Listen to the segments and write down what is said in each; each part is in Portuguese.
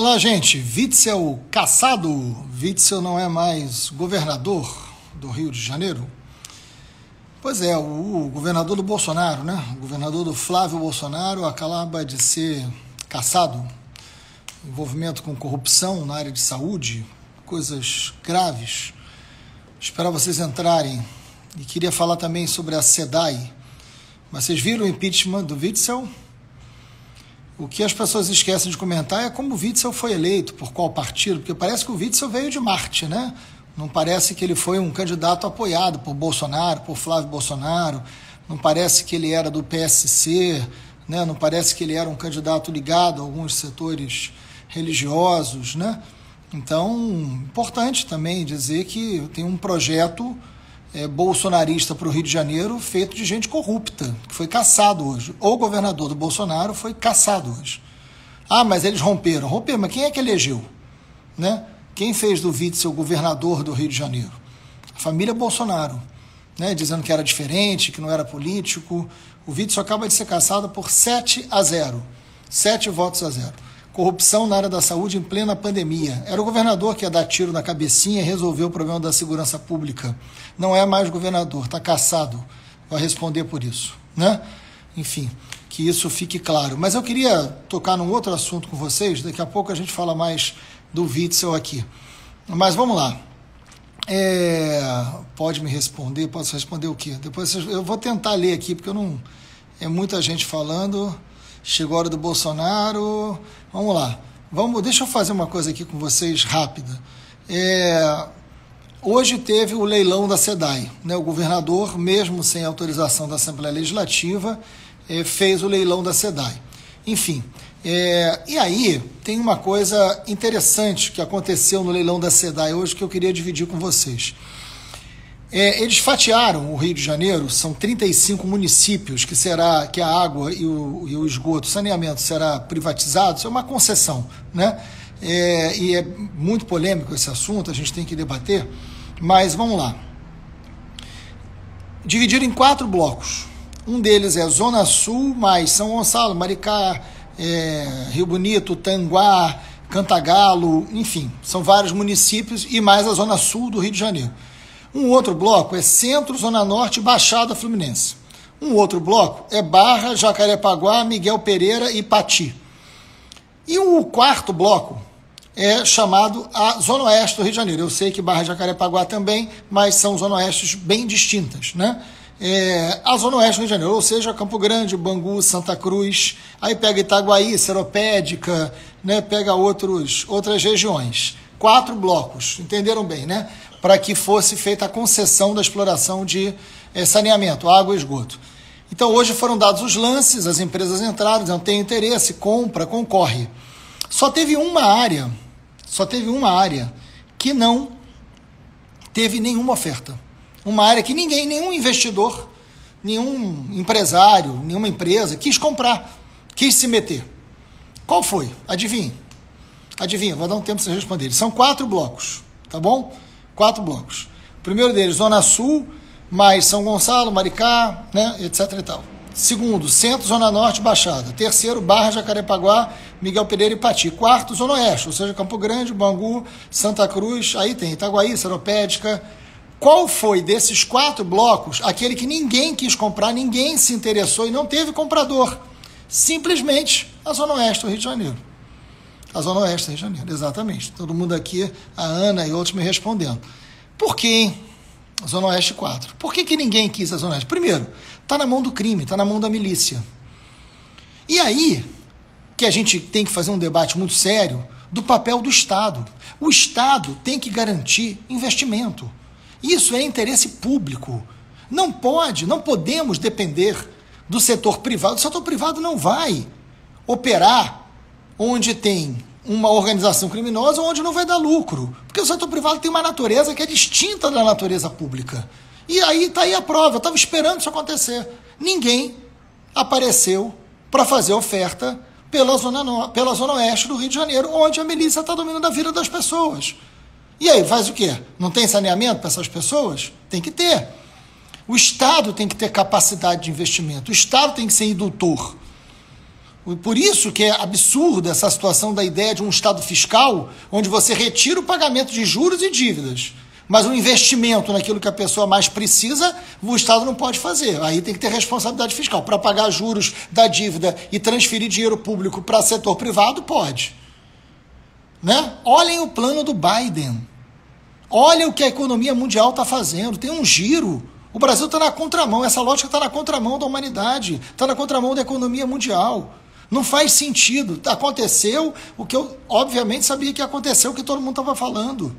Olá, gente. Witzel caçado. Witzel não é mais governador do Rio de Janeiro? Pois é, o governador do Bolsonaro, né? O governador do Flávio Bolsonaro acaba de ser caçado. Envolvimento com corrupção na área de saúde, coisas graves. Esperar vocês entrarem. E queria falar também sobre a SEDAI. Mas vocês viram o impeachment do Witzel? O que as pessoas esquecem de comentar é como o Witzel foi eleito, por qual partido, porque parece que o Witzel veio de Marte, né? Não parece que ele foi um candidato apoiado por Bolsonaro, por Flávio Bolsonaro, não parece que ele era do PSC, né? não parece que ele era um candidato ligado a alguns setores religiosos, né? Então, importante também dizer que tem um projeto é, bolsonarista para o Rio de Janeiro feito de gente corrupta, que foi caçado hoje. O governador do Bolsonaro foi caçado hoje. Ah, mas eles romperam. Romperam, mas quem é que elegeu? Né? Quem fez do Witzel governador do Rio de Janeiro? A família Bolsonaro, né? dizendo que era diferente, que não era político. O Witzel acaba de ser caçado por 7 a 0. 7 votos a 0. Corrupção na área da saúde em plena pandemia. Era o governador que ia dar tiro na cabecinha e resolver o problema da segurança pública. Não é mais governador, está caçado. Vai responder por isso. Né? Enfim, que isso fique claro. Mas eu queria tocar num outro assunto com vocês. Daqui a pouco a gente fala mais do Witzel aqui. Mas vamos lá. É, pode me responder? Posso responder o quê? Depois eu vou tentar ler aqui, porque eu não. É muita gente falando. Chegou a hora do Bolsonaro. Vamos lá. Vamos, deixa eu fazer uma coisa aqui com vocês rápida. É, hoje teve o leilão da SEDAI. Né? O governador, mesmo sem autorização da Assembleia Legislativa, é, fez o leilão da SEDAI. Enfim, é, e aí tem uma coisa interessante que aconteceu no leilão da SEDAI hoje que eu queria dividir com vocês. É, eles fatiaram o Rio de Janeiro, são 35 municípios que será que a água e o, e o esgoto, o saneamento será privatizado, isso é uma concessão, né? É, e é muito polêmico esse assunto, a gente tem que debater, mas vamos lá. Dividido em quatro blocos. Um deles é Zona Sul, mais São Gonçalo, Maricá, é, Rio Bonito, Tanguá, Cantagalo, enfim, são vários municípios e mais a Zona Sul do Rio de Janeiro. Um outro bloco é Centro, Zona Norte Baixada Fluminense. Um outro bloco é Barra, Jacarepaguá, Miguel Pereira e Pati. E o quarto bloco é chamado a Zona Oeste do Rio de Janeiro. Eu sei que Barra Jacarepaguá também, mas são Zona Oestes bem distintas, né? É, a Zona Oeste do Rio de Janeiro, ou seja, Campo Grande, Bangu, Santa Cruz, aí pega Itaguaí, Seropédica, né, pega outros, outras regiões. Quatro blocos, entenderam bem, né? Para que fosse feita a concessão da exploração de é, saneamento, água e esgoto. Então, hoje foram dados os lances, as empresas entraram, não tem interesse, compra, concorre. Só teve uma área, só teve uma área que não teve nenhuma oferta. Uma área que ninguém, nenhum investidor, nenhum empresário, nenhuma empresa quis comprar, quis se meter. Qual foi? Adivinhe. Adivinha, vou dar um tempo para vocês responderem. São quatro blocos, tá bom? Quatro blocos. O primeiro deles, Zona Sul, mais São Gonçalo, Maricá, né, etc e tal. Segundo, Centro, Zona Norte, Baixada. Terceiro, Barra, Jacarepaguá, Miguel Pereira e Pati. Quarto, Zona Oeste, ou seja, Campo Grande, Bangu, Santa Cruz, aí tem Itaguaí, Seropédica. Qual foi desses quatro blocos aquele que ninguém quis comprar, ninguém se interessou e não teve comprador? Simplesmente a Zona Oeste do Rio de Janeiro. A Zona Oeste do Rio de Janeiro, exatamente. Todo mundo aqui, a Ana e outros me respondendo. Por que, hein? Zona Oeste 4. Por que, que ninguém quis a Zona Oeste? Primeiro, está na mão do crime, está na mão da milícia. E aí que a gente tem que fazer um debate muito sério do papel do Estado. O Estado tem que garantir investimento. Isso é interesse público. Não pode, não podemos depender do setor privado. O setor privado não vai operar onde tem uma organização criminosa onde não vai dar lucro. Porque o setor privado tem uma natureza que é distinta da natureza pública. E aí está aí a prova. Eu estava esperando isso acontecer. Ninguém apareceu para fazer oferta pela zona, pela zona oeste do Rio de Janeiro, onde a milícia está dominando a vida das pessoas. E aí, faz o quê? Não tem saneamento para essas pessoas? Tem que ter. O Estado tem que ter capacidade de investimento. O Estado tem que ser indutor. Por isso que é absurda essa situação da ideia de um Estado fiscal, onde você retira o pagamento de juros e dívidas, mas o investimento naquilo que a pessoa mais precisa, o Estado não pode fazer. Aí tem que ter responsabilidade fiscal. Para pagar juros da dívida e transferir dinheiro público para setor privado, pode. Né? Olhem o plano do Biden. Olhem o que a economia mundial está fazendo. Tem um giro. O Brasil está na contramão. Essa lógica está na contramão da humanidade. Está na contramão da economia mundial. Não faz sentido. Aconteceu o que eu, obviamente, sabia que aconteceu, o que todo mundo estava falando.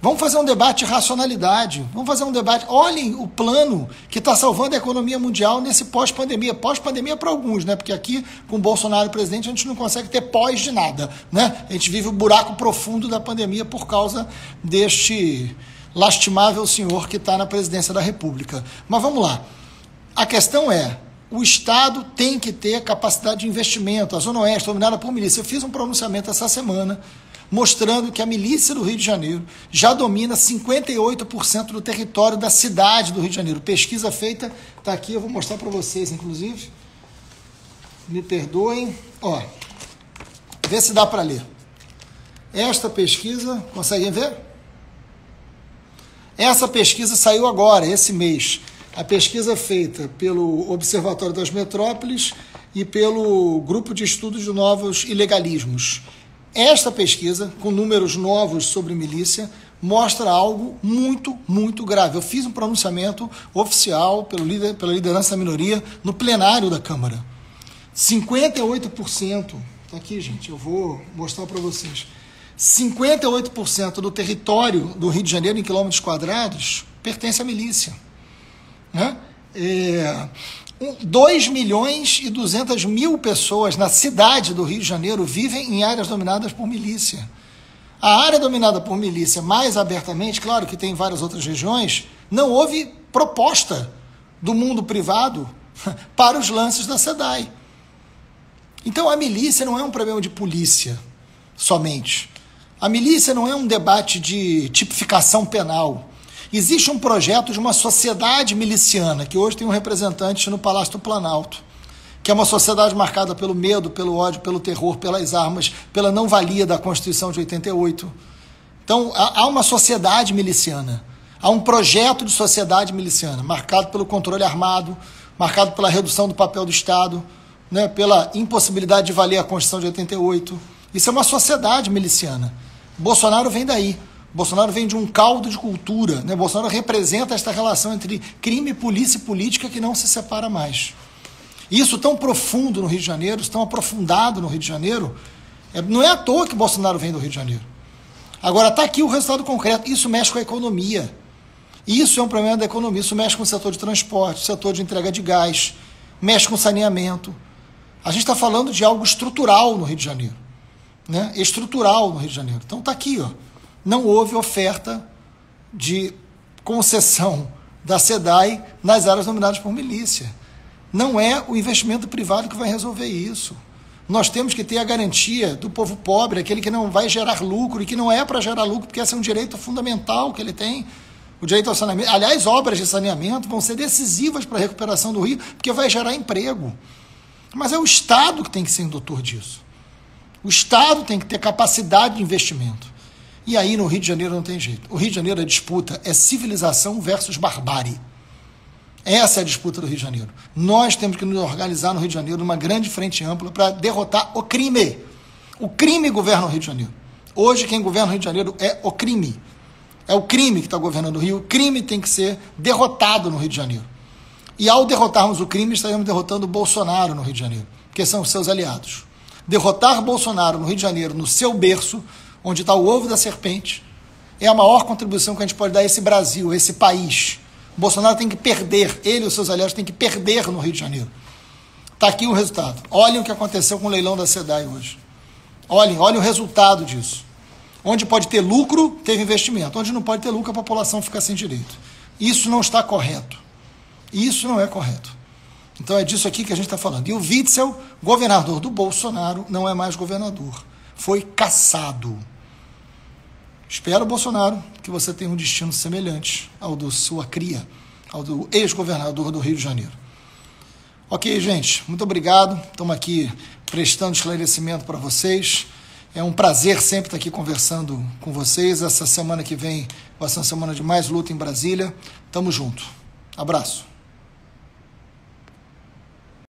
Vamos fazer um debate de racionalidade. Vamos fazer um debate. Olhem o plano que está salvando a economia mundial nesse pós-pandemia. Pós-pandemia para alguns, né? Porque aqui, com o Bolsonaro presidente, a gente não consegue ter pós de nada. Né? A gente vive o buraco profundo da pandemia por causa deste lastimável senhor que está na presidência da República. Mas vamos lá. A questão é: o Estado tem que ter capacidade de investimento. A Zona Oeste, dominada por milícia. Eu fiz um pronunciamento essa semana mostrando que a milícia do Rio de Janeiro já domina 58% do território da cidade do Rio de Janeiro. Pesquisa feita, está aqui, eu vou mostrar para vocês, inclusive. Me perdoem. Ó, vê se dá para ler. Esta pesquisa, conseguem ver? Essa pesquisa saiu agora, esse mês. A pesquisa feita pelo Observatório das Metrópoles e pelo Grupo de Estudos de Novos Ilegalismos. Esta pesquisa, com números novos sobre milícia, mostra algo muito, muito grave. Eu fiz um pronunciamento oficial pelo líder, pela liderança da minoria no plenário da Câmara. 58%, está aqui, gente, eu vou mostrar para vocês. 58% do território do Rio de Janeiro, em quilômetros quadrados, pertence à milícia. Né? É, 2 milhões e 200 mil pessoas na cidade do Rio de Janeiro vivem em áreas dominadas por milícia. A área dominada por milícia, mais abertamente, claro que tem várias outras regiões, não houve proposta do mundo privado para os lances da SEDAI. Então a milícia não é um problema de polícia somente. A milícia não é um debate de tipificação penal. Existe um projeto de uma sociedade miliciana, que hoje tem um representante no Palácio do Planalto, que é uma sociedade marcada pelo medo, pelo ódio, pelo terror, pelas armas, pela não-valia da Constituição de 88. Então, há uma sociedade miliciana, há um projeto de sociedade miliciana, marcado pelo controle armado, marcado pela redução do papel do Estado, né, pela impossibilidade de valer a Constituição de 88. Isso é uma sociedade miliciana. Bolsonaro vem daí. Bolsonaro vem de um caldo de cultura. Né? Bolsonaro representa esta relação entre crime, polícia e política que não se separa mais. Isso tão profundo no Rio de Janeiro, tão aprofundado no Rio de Janeiro, é, não é à toa que Bolsonaro vem do Rio de Janeiro. Agora, está aqui o resultado concreto. Isso mexe com a economia. Isso é um problema da economia. Isso mexe com o setor de transporte, setor de entrega de gás, mexe com saneamento. A gente está falando de algo estrutural no Rio de Janeiro. Né? Estrutural no Rio de Janeiro. Então está aqui, ó não houve oferta de concessão da SEDAI nas áreas dominadas por milícia. Não é o investimento privado que vai resolver isso. Nós temos que ter a garantia do povo pobre, aquele que não vai gerar lucro e que não é para gerar lucro, porque esse é um direito fundamental que ele tem. O direito ao saneamento. Aliás, obras de saneamento vão ser decisivas para a recuperação do Rio, porque vai gerar emprego. Mas é o Estado que tem que ser indutor disso. O Estado tem que ter capacidade de investimento. E aí no Rio de Janeiro não tem jeito. O Rio de Janeiro a disputa é civilização versus barbárie. Essa é a disputa do Rio de Janeiro. Nós temos que nos organizar no Rio de Janeiro numa grande frente ampla para derrotar o crime. O crime governa o Rio de Janeiro. Hoje quem governa o Rio de Janeiro é o crime. É o crime que está governando o Rio. O crime tem que ser derrotado no Rio de Janeiro. E ao derrotarmos o crime, estaremos derrotando o Bolsonaro no Rio de Janeiro, que são os seus aliados. Derrotar Bolsonaro no Rio de Janeiro, no seu berço, onde está o ovo da serpente, é a maior contribuição que a gente pode dar a esse Brasil, a esse país. O Bolsonaro tem que perder, ele e os seus aliados têm que perder no Rio de Janeiro. Está aqui o resultado. Olhem o que aconteceu com o leilão da SEDAI hoje. Olhem, olhem o resultado disso. Onde pode ter lucro, teve investimento. Onde não pode ter lucro, a população fica sem direito. Isso não está correto. Isso não é correto. Então é disso aqui que a gente está falando. E o Witzel, governador do Bolsonaro, não é mais governador foi caçado. Espero, Bolsonaro, que você tenha um destino semelhante ao do sua cria, ao do ex-governador do Rio de Janeiro. Ok, gente, muito obrigado. Estamos aqui prestando esclarecimento para vocês. É um prazer sempre estar aqui conversando com vocês. Essa semana que vem vai ser uma semana de mais luta em Brasília. Tamo junto. Abraço.